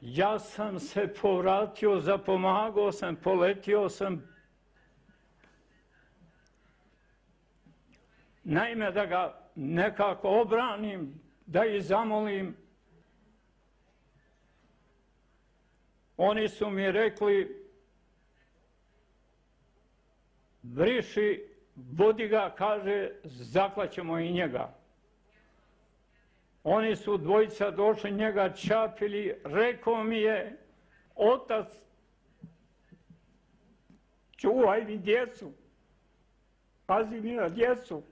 Ja sam se povratio, zapomagao sam, poletio sam. Naime, da ga nekako obranim, da ih zamolim. Oni su mi rekli, briši, budi ga, kaže, zaklaćemo i njega. Oni su dvojica došli njega čapili, rekao mi je, otac, čuvaj mi djecu, pazi mi na djecu.